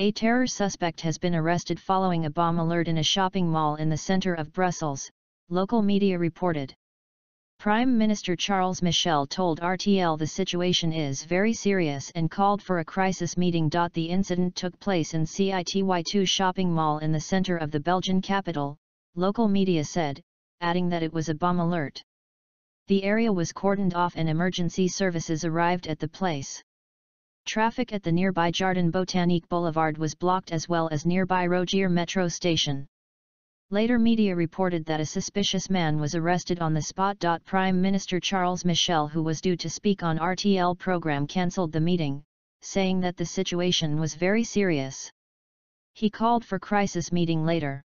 A terror suspect has been arrested following a bomb alert in a shopping mall in the centre of Brussels, local media reported. Prime Minister Charles Michel told RTL the situation is very serious and called for a crisis meeting. The incident took place in CITY2 shopping mall in the centre of the Belgian capital, local media said, adding that it was a bomb alert. The area was cordoned off and emergency services arrived at the place. Traffic at the nearby Jardin Botanique Boulevard was blocked as well as nearby Rogier metro station. Later media reported that a suspicious man was arrested on the spot. Prime Minister Charles Michel who was due to speak on RTL program cancelled the meeting, saying that the situation was very serious. He called for crisis meeting later.